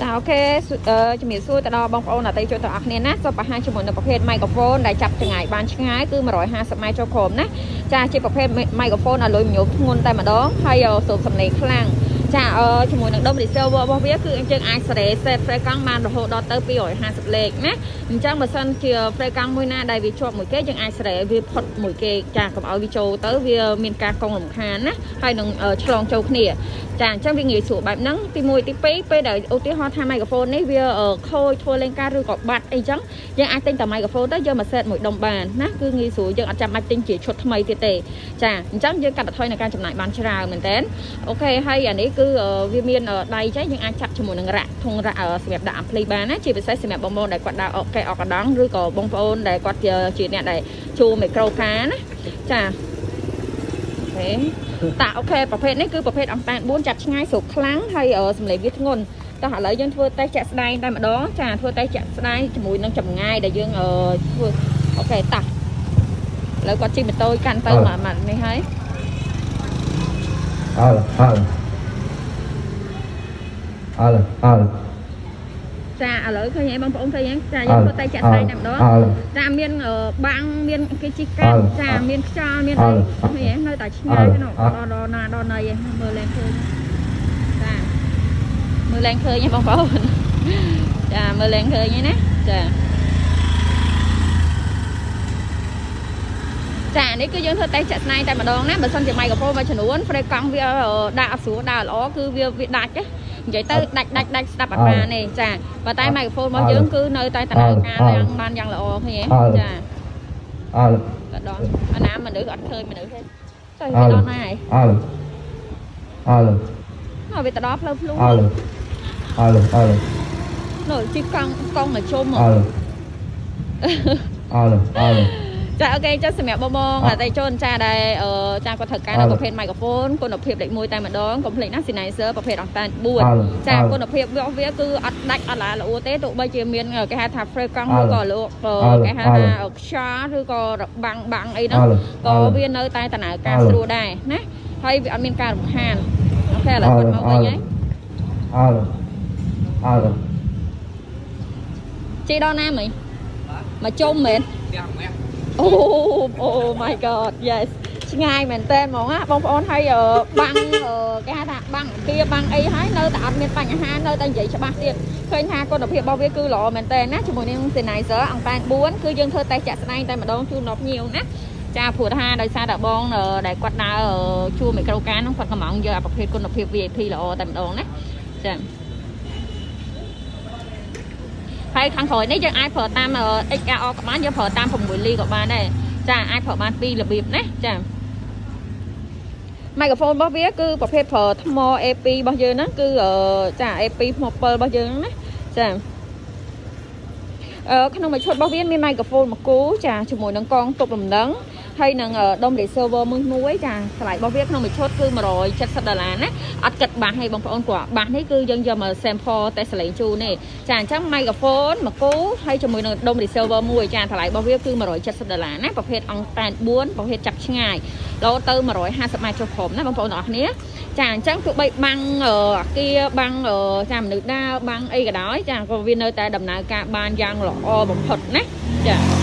ចាអូខេអឺជំរាបសួរទៅដល់បងប្អូនអតីតជនទាំងអស់គ្នាណាសូមបង្ហាញជាមួយនឹងប្រភេទ microphone ដែលចាប់ចម្ងាយបានឆ្ងាយគឺ150ម៉ែត្រចូលក្រោមណាចាជាប្រភេទ microphone ឲ្យលុយញោមធ្ងន់តែម្ដងហើយសូមសំឡេងខ្លាំង ចាអឺជាមួយនឹងដុំ receiver របស់វាគឺយើងអាចសេរី set frame កង់បានរហូតដល់ទៅ250លេខណាអញ្ចឹងបើសិនជា frame កង់មួយណាដែលវាជាប់មួយគេយើងអាចសេរីវាផុតមួយគេចាកុំឲ្យវាចូលទៅវាមានការកង់រំខានណាហើយនឹងឆ្លងចូលគ្នាចាអញ្ចឹងវាងាយស្រួលបែបហ្នឹងទី1ទី2ពេលដែលឧទាហរណ៍ថា microphone នេះវាខូចធ្វើលេងការឬក៏បាត់អីចឹងយើងអាចទិញតែ microphone ទៅយកមក set មួយដុំបានណាគឺងាយស្រួលយើងអត់ចាំបាច់ទិញជាឈុតថ្មីទៀតទេចាអញ្ចឹងយើងកាត់បន្ថយនៅការចំណាយបានច្រើនមែនតើអូខេហើយអានេះគឺវាមានដៃចេះយើងអាចចាប់ជាមួយនឹងរ៉ាក់ធុងរ៉ាក់សម្រាប់ដាក់អាំភ្លីបានណាជាពិសេសសម្រាប់បងប្អូនដែលគាត់ដើរអកកែអកកដងឬក៏បងប្អូនដែលគាត់ជាអ្នកដែលជួមីក្រូកាណាចាអូខេតាអូខេប្រភេទនេះគឺប្រភេទអង្តាន4ចាប់ឆ្ងាយស្រុកខ្លាំងហើយសម្លេងវាធ្ងន់តោះឥឡូវយើងធ្វើតេស្តចាក់ស្ដែងតែម្ដងចាធ្វើតេស្តចាក់ស្ដែងជាមួយនឹងចម្ងាយដែលយើងធ្វើអូខេតាឥឡូវគាត់ជិះម៉ូតូកាន់ទៅមកនេះហើយអើអើ អើអើចាឥឡូវឃើញហើយបងប្អូនឃើញហើយចាយើងធ្វើតែចាក់ស្ដែងតែម្ដងចាមានបាំងមានគេជីកាំចាមានខ្យល់មានអីឃើញហើយនៅតែឆ្ងាយនោះដល់ដល់ណាដល់ណីឯងមើលឡើងឃើញចាមើលឡើងឃើញហើយបងប្អូនចាមើលឡើងឃើញហើយណាចាចានេះគឺយើងធ្វើតេស្តចាក់ស្ដែងតែម្ដងណាបើសិនជា microphone មួយចំនួន frame កង់វាដាក់អត់ស្រួលដើរល្អគឺវាវាដាច់ណា និយាយទៅដាច់ដាច់ដាច់ស្ដាប់អត់បានទេចាប៉ុន្តែ microphone របស់យើងគឺនៅតែដំណើរការយ៉ាងបានយ៉ាងល្អឃើញទេចាអើក៏ដល់អាណាមនុស្សអត់ឃើញមនុស្សទេចុះវាដល់ណាហើយអើអើមកវាទៅដល់ផ្លូវភ្លូអើអើអើនោះជីកង់កង់មកជុំអើអើអើ ចាអូខេចុះសម្រាប់បងបងអតីតជនចាដែលចាគាត់ត្រូវការនៅប្រភេទ microphone គុណភាពលេខ1តែម្ដងកុំភ្លេចណា Sennheiser ប្រភេទអង្តាន4ចាគុណភាពរបស់វាគឺអត់ដាច់អត់ឡាល្អទេទោះបីជាមានគេហៅថា frame កង់ឬក៏លោកគេហៅថាខ្យល់ឬក៏របាំងបាំងអីហ្នឹងក៏វានៅតែដំណើរការស្រួលដែរណាហើយវាអត់មានការរំខានអូខេឥឡូវគាត់មកវិញហើយអើអើជីដល់ណាមិញមកជុំមែន អូអូ my god yes ឆ្ងាយមែនតើហ្មងណាបងប្អូនហើយបាំងគេហៅថាបាំងគៀបាំងអីហើយនៅតែអត់មានបញ្ហានៅតែនិយាយច្បាស់ទៀតឃើញថាគុណភាពរបស់វាគឺល្អមែនតើណាជាមួយនឹង Sennheiser អង្តែន4គឺយើងធ្វើតេស្តចាក់ស្ដែងតែម្ដងជូនដល់ភ្ញៀវណាចាព្រោះថាដោយសារតែបងដែលគាត់ដើរជួមីក្រូកានហ្នឹងគាត់កំងយកអាប្រភេទគុណភាព VIP ល្អតែម្ដងណាចា ហើយខាងក្រោយនេះយើងអាចប្រើតាម XRO ក៏បានយើងប្រើតាម6លីក៏បានដែរចាអាចប្រើបានពីររបៀបណាចាម៉ៃក្រូហ្វូនរបស់វាគឺប្រភេទប្រើថ្ម A2 របស់យើងហ្នឹងគឺចា A2 ថ្ម7របស់យើងហ្នឹងណាចាអឺក្នុងមួយឈុតរបស់វាមានម៉ៃក្រូហ្វូនមួយគូចាជាមួយនឹងកងទប់លំនឹង ហើយនឹងដុំ receiver មួយមួយចាថ្លៃរបស់វាក្នុងមួយឈុតគឺ170ដុល្លារណាអត់គិតបាសទេបងប្អូនគាត់បាសនេះគឺយើងយកមក sample តេស្តសលេងជូនទេចាអញ្ចឹង microphone មួយគូហើយជាមួយនឹងដុំ receiver មួយចាថ្លៃរបស់វាគឺ170ដុល្លារណាប្រភេទអង្គតែន4ប្រភេទចាប់ឆ្ងាយលោទៅ150ម៉ែត្រចុះព្រមណាបងប្អូនទាំងអស់គ្នាចាអញ្ចឹងទោះបីបាំងអាគារបាំងចាមនុស្សដើរបាំងអីក៏ដោយចាក៏វានៅតែដំណើរការបានយ៉ាងល្អបំផុតណាចា